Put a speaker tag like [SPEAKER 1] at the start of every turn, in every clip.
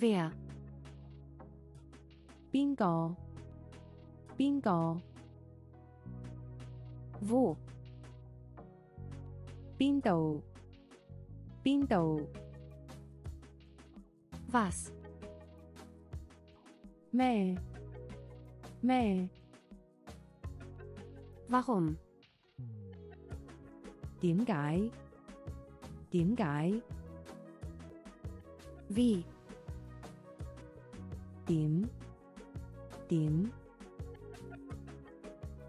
[SPEAKER 1] Wer?
[SPEAKER 2] Bingo. Bingo.
[SPEAKER 1] Wo?
[SPEAKER 2] Bingo. Bingo.
[SPEAKER 1] Was?
[SPEAKER 2] Mäh. Mäh.
[SPEAKER 1] Warum?
[SPEAKER 2] Điểm 解? Điểm 解?
[SPEAKER 1] Wie?
[SPEAKER 2] 点？点？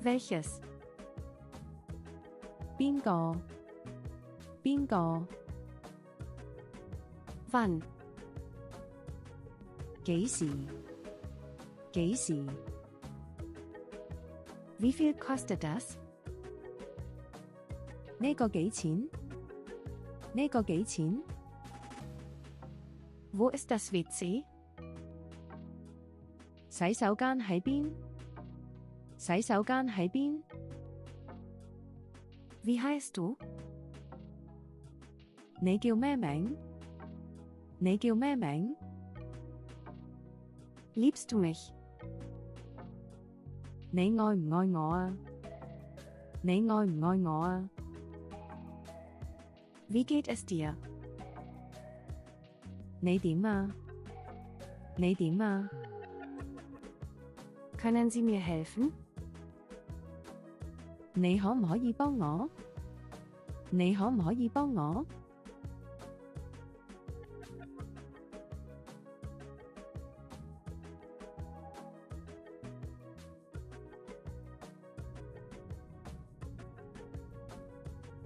[SPEAKER 1] Welches?
[SPEAKER 2] 边个？边个？
[SPEAKER 1] Wann?
[SPEAKER 2] 几时？几时？
[SPEAKER 1] Wie viel kostet das?
[SPEAKER 2] 呢个几钱？呢个几钱？
[SPEAKER 1] Wo ist das WC?
[SPEAKER 2] 洗手间喺边？洗手间喺边
[SPEAKER 1] ？Wie heißt du？
[SPEAKER 2] 你叫咩名？你叫咩名
[SPEAKER 1] ？Liebst du mich？
[SPEAKER 2] 你爱唔爱我啊？你爱唔爱我啊
[SPEAKER 1] ？Wie geht es dir？
[SPEAKER 2] 你点啊？你点啊？
[SPEAKER 1] Canen ze me helpen?
[SPEAKER 2] 你可唔可以帮我？你可唔可以帮我？